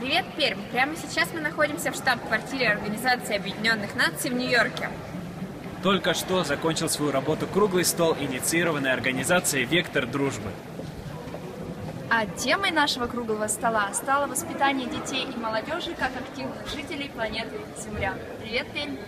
Привет, Пермь! Прямо сейчас мы находимся в штаб-квартире Организации Объединенных Наций в Нью-Йорке. Только что закончил свою работу круглый стол, инициированной организацией «Вектор дружбы». А темой нашего круглого стола стало воспитание детей и молодежи как активных жителей планеты Земля. Привет, Пермь!